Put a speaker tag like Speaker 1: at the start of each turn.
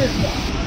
Speaker 1: this